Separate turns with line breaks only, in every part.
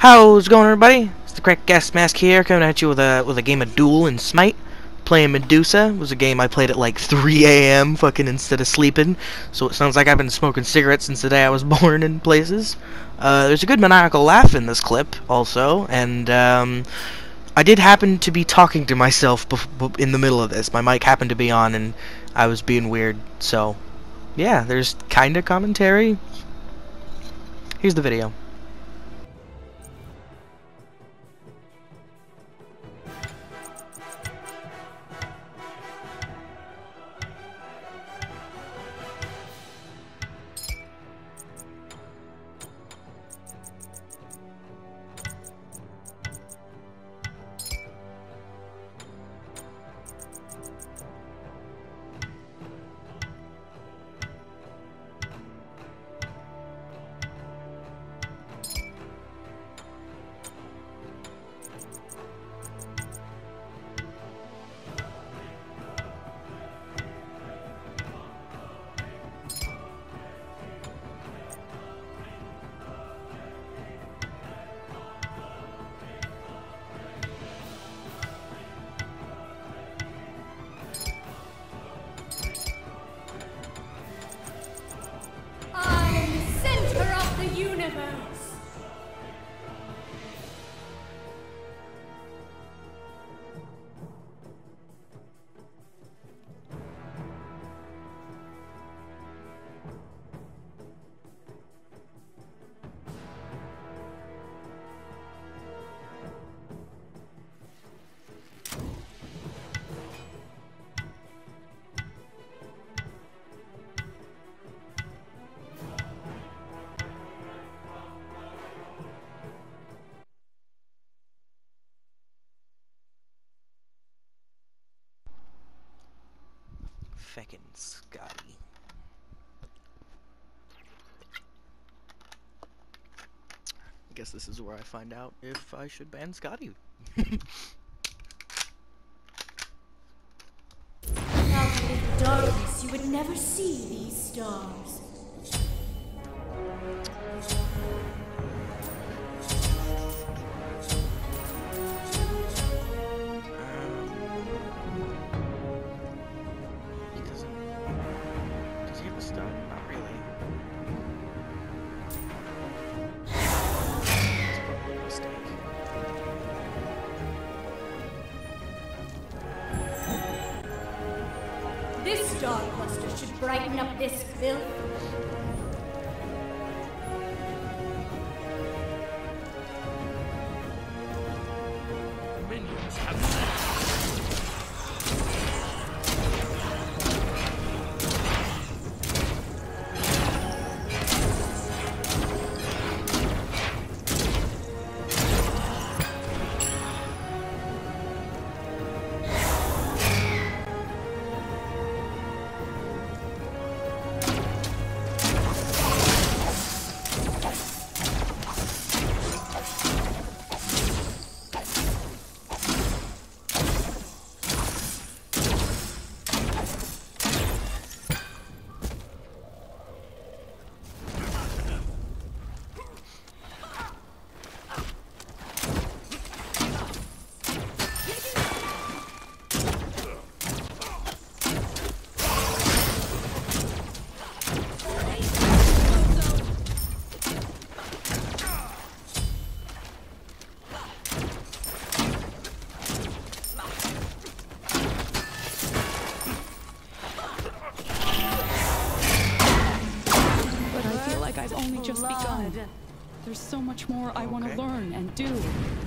How's it going, everybody? It's the Crack Gas Mask here, coming at you with a with a game of Duel and Smite. Playing Medusa was a game I played at like 3 a.m. fucking instead of sleeping, so it sounds like I've been smoking cigarettes since the day I was born in places. Uh, there's a good maniacal laugh in this clip, also, and um, I did happen to be talking to myself in the middle of this. My mic happened to be on, and I was being weird, so yeah, there's kinda commentary. Here's the video. Feckin' Skadi. I guess this is where I find out if I should ban Skadi.
darkness, you would never see these stars.
Much more I want to learn and do.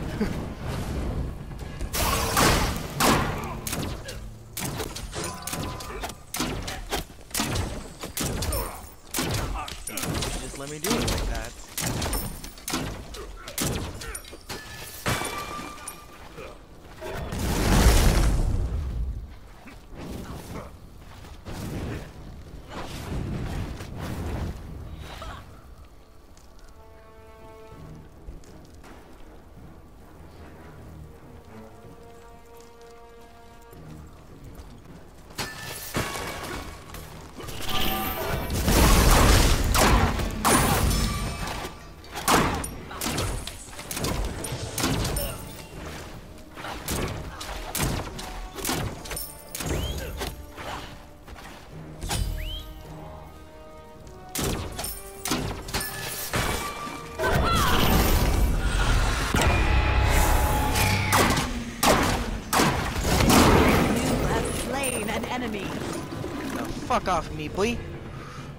Fuck off me, boy.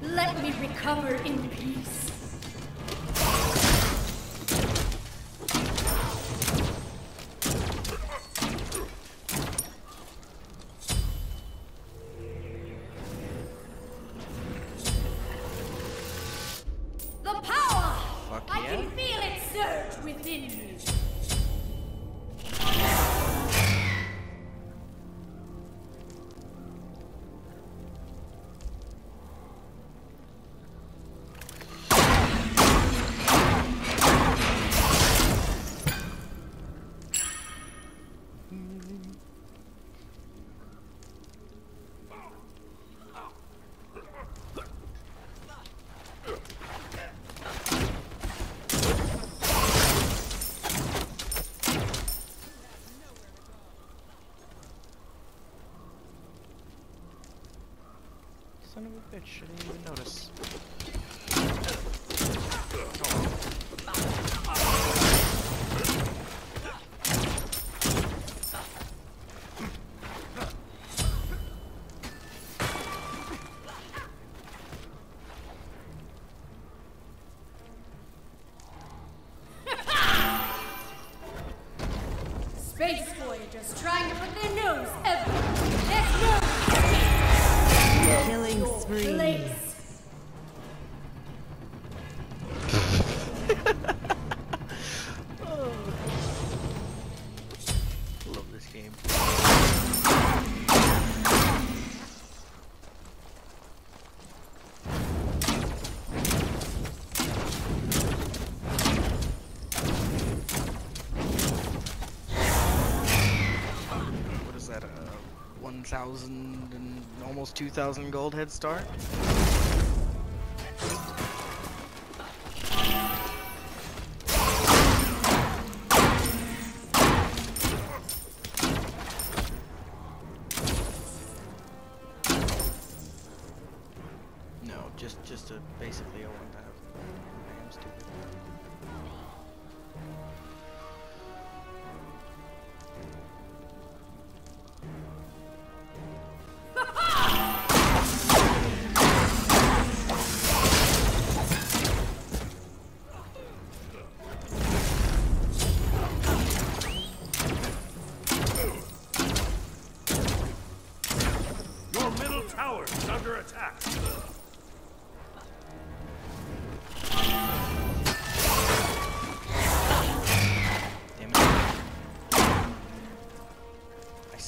Let me recover in I
didn't even notice. 1,000 and almost 2,000 gold head start?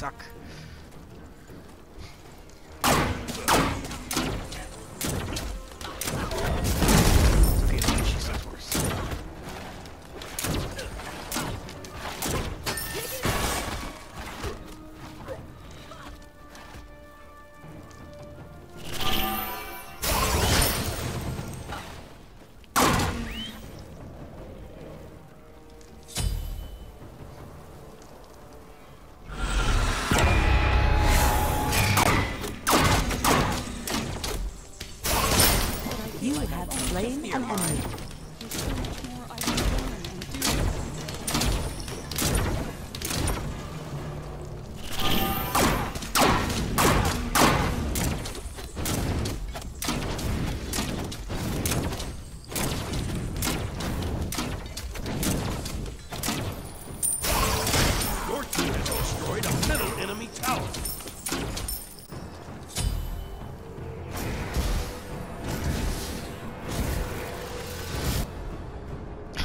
I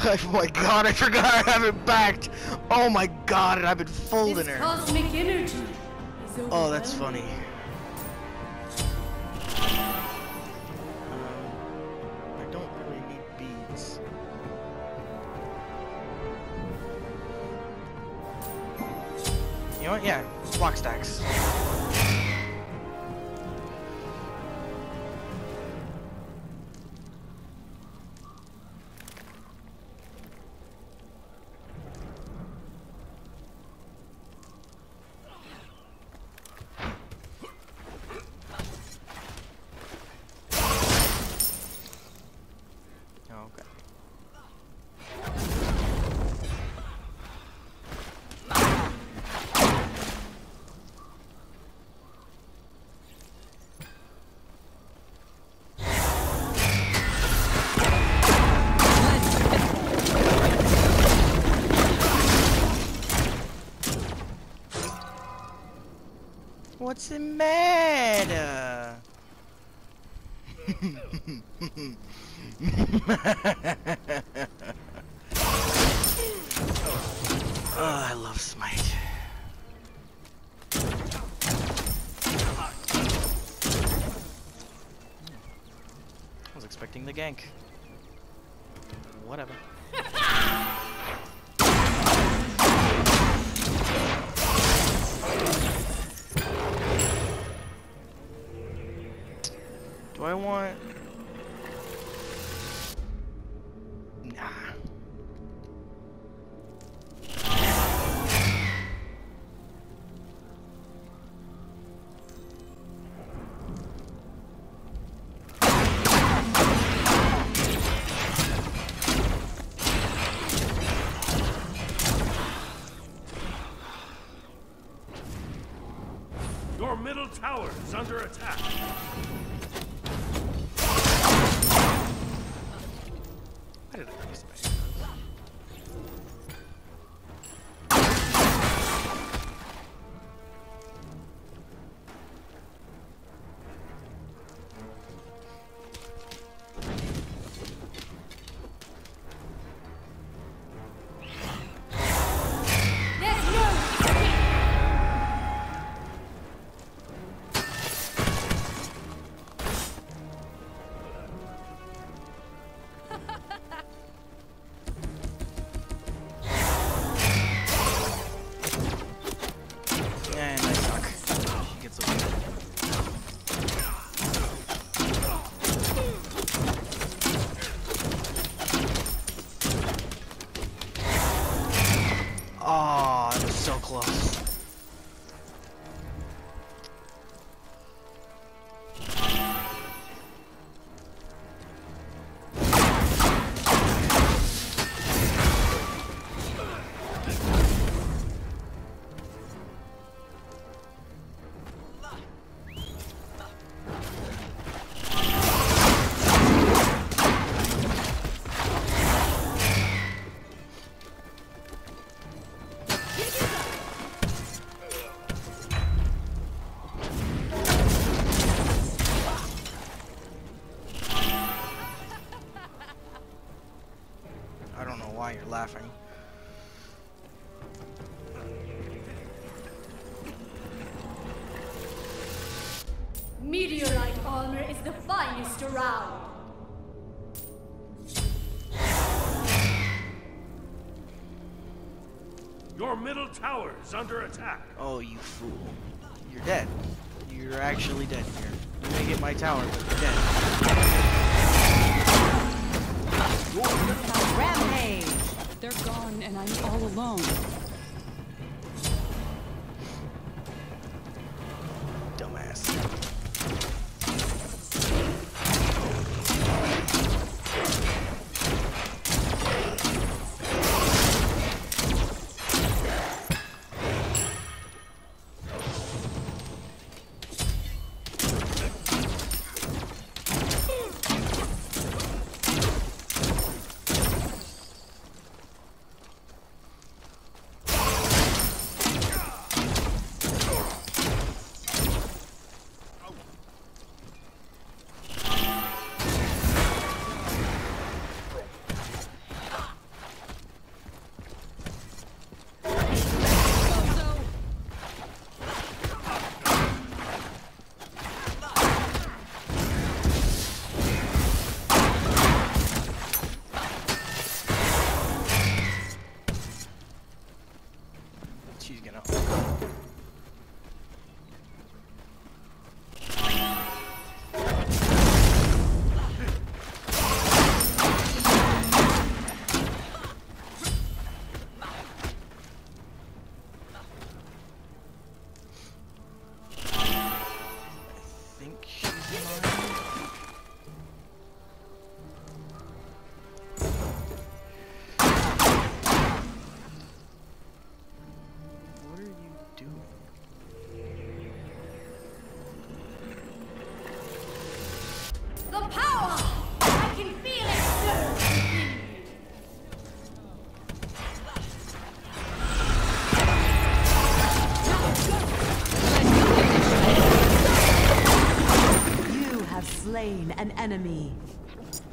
oh my god, I forgot I have it backed! Oh my god, and I've been folding her.
cosmic energy is
Oh, that's funny. Um, I don't really need beads. You know what? Yeah, block stacks. What's the matter? oh, I love Smite. I was expecting the gank. Whatever. Do I want... Why did I use Smite? Oh, it was so close.
Finest around.
Your middle tower is under attack.
Oh, you fool. You're dead. You're actually dead here. You may get my tower, but you're dead.
Rampage!
They're gone and I'm all alone.
Slain an enemy.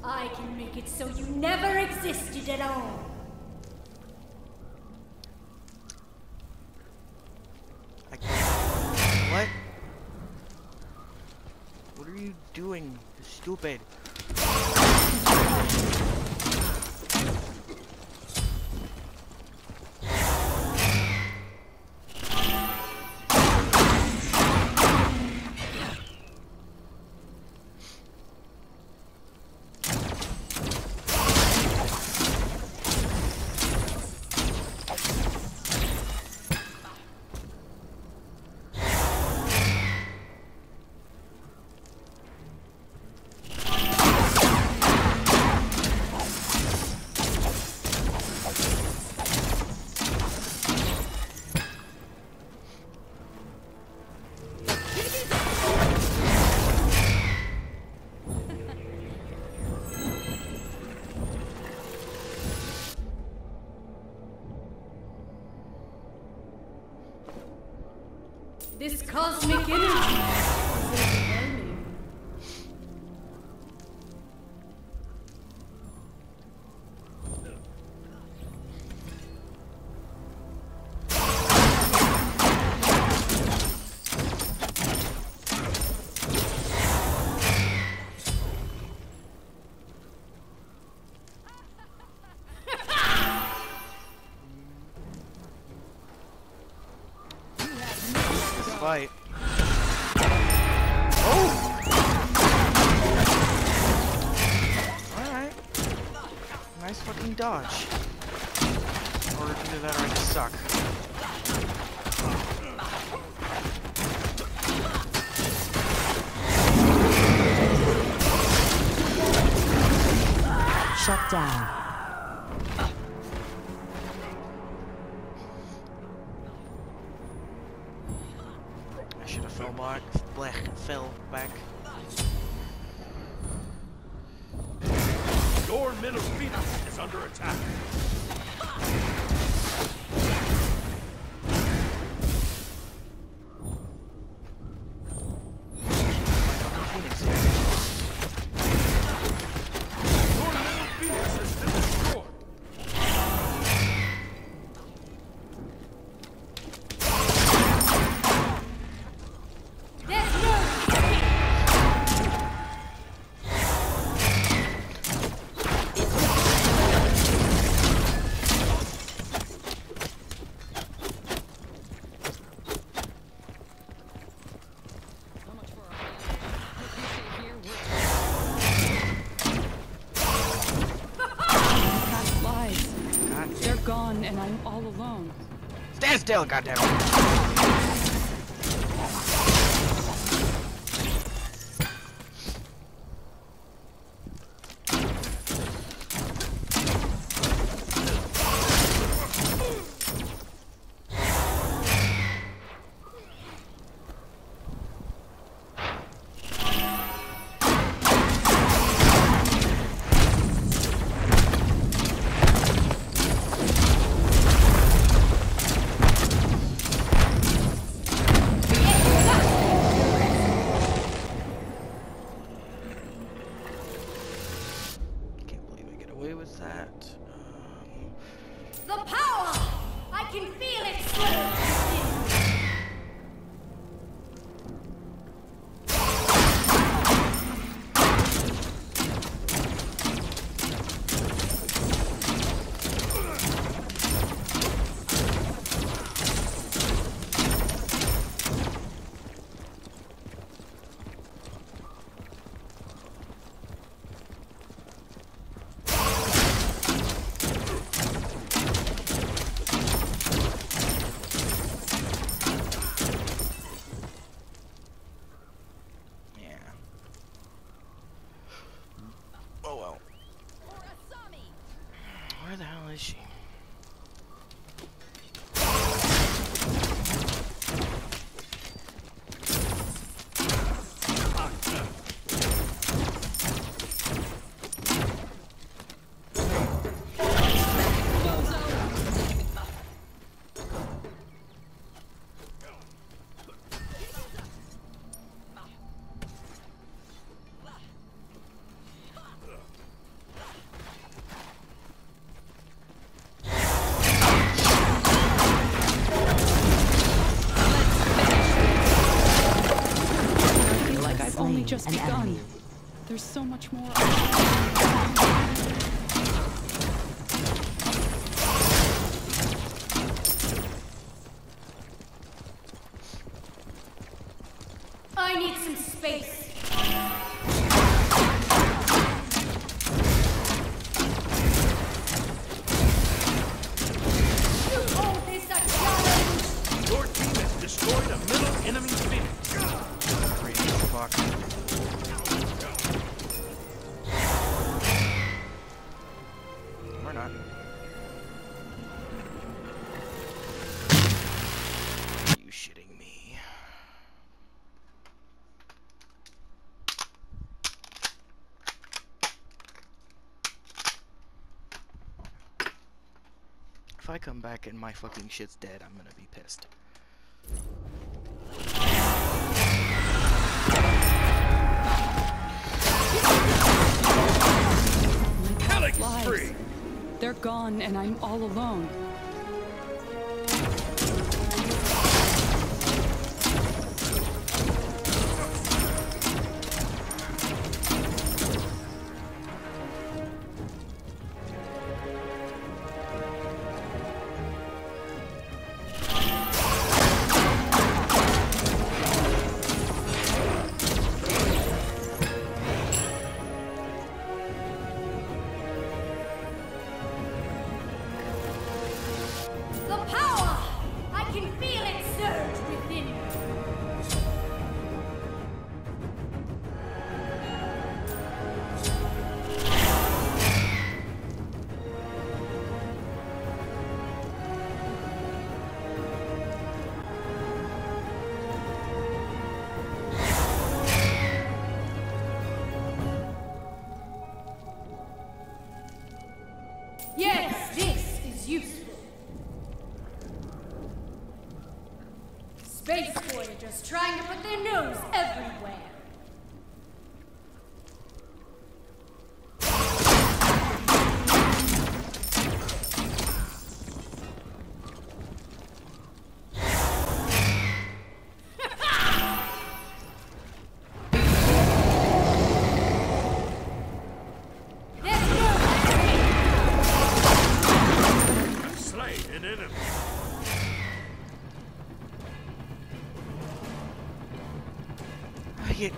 I can make it so you never existed at all.
I can't. What? What are you doing? You're stupid.
This cosmic energy
fight. Oh! Alright. Nice fucking dodge. Or either that or I just suck.
Shut down.
Venus is under attack.
Gone, and I'm all alone.
Stand still, goddammit!
Just
an
begun.
enemy.
There's so much more.
I need some space.
If I come back and my fucking shit's dead, I'm gonna be pissed.
Alex is free.
They're gone and I'm all alone.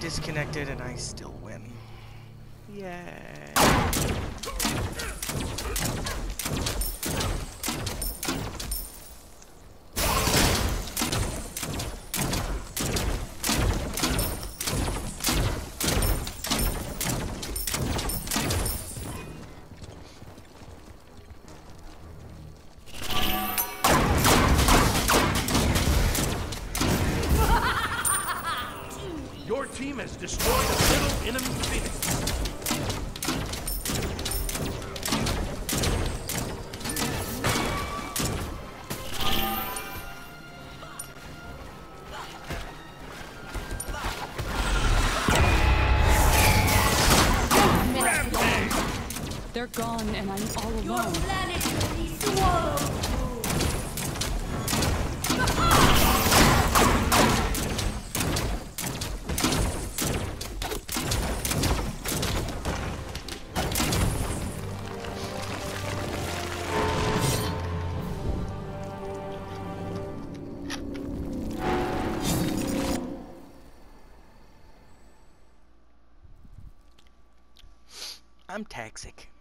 Disconnected and I still win. Yeah. Toxic.